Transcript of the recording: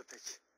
até.